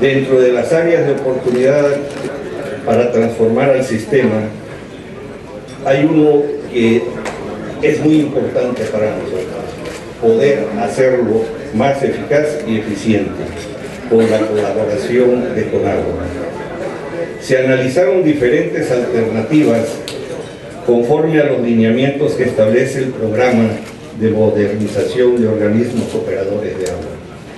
Dentro de las áreas de oportunidad para transformar al sistema, hay uno que es muy importante para nosotros, poder hacerlo más eficaz y eficiente con la colaboración de Conagua. Se analizaron diferentes alternativas conforme a los lineamientos que establece el programa de modernización de organismos operadores de agua.